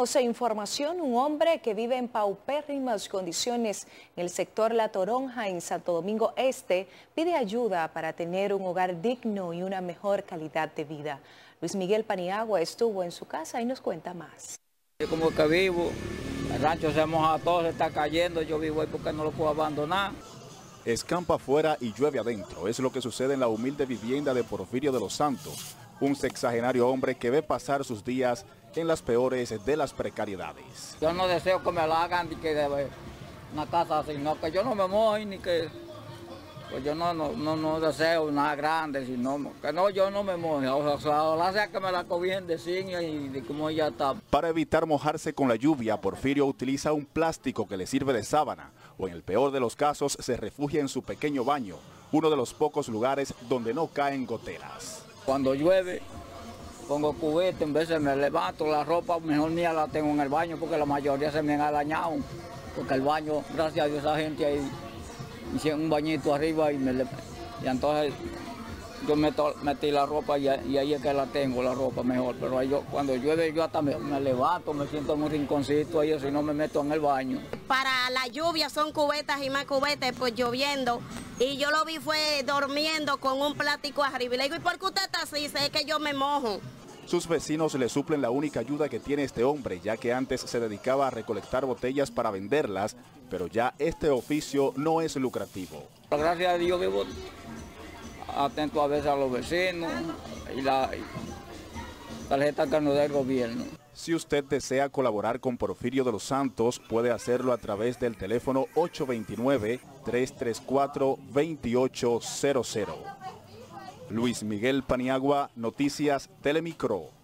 Información, un hombre que vive en paupérrimas condiciones en el sector La Toronja en Santo Domingo Este pide ayuda para tener un hogar digno y una mejor calidad de vida. Luis Miguel Paniagua estuvo en su casa y nos cuenta más. Yo como que vivo, el rancho se moja todo, se está cayendo, yo vivo ahí porque no lo puedo abandonar. Escampa afuera y llueve adentro, es lo que sucede en la humilde vivienda de Porfirio de los Santos, un sexagenario hombre que ve pasar sus días en las peores de las precariedades. Yo no deseo que me la hagan ni que de una casa así, no, que yo no me moje ni que... Pues yo no, no, no, deseo nada grande, sino que no, yo no me moje. O sea, ojalá sea que me la cobien de ciña y de cómo ella está. Para evitar mojarse con la lluvia, Porfirio utiliza un plástico que le sirve de sábana o en el peor de los casos se refugia en su pequeño baño, uno de los pocos lugares donde no caen goteras. Cuando llueve, pongo cubete, en de me levanto la ropa, mejor mía la tengo en el baño porque la mayoría se me ha dañado. Porque el baño, gracias a Dios, esa gente ahí hicieron un bañito arriba y me y entonces yo meto, metí la ropa y, ahí es que la tengo, la ropa mejor. Pero yo, cuando llueve yo hasta me, levanto, me siento en un rinconcito ahí, si no me meto en el baño. Para la lluvia son cubetas y más cubetas, pues lloviendo. Y yo lo vi fue durmiendo con un plástico arriba. Y le digo, ¿y por qué usted está así? Sé que yo me mojo. Sus vecinos le suplen la única ayuda que tiene este hombre, ya que antes se dedicaba a recolectar botellas para venderlas, pero ya este oficio no es lucrativo. Gracias a Dios vivo atento a veces a los vecinos y la tarjeta que nos da el gobierno. Si usted desea colaborar con Porfirio de los Santos, puede hacerlo a través del teléfono 829-334-2800. Luis Miguel Paniagua, Noticias Telemicro.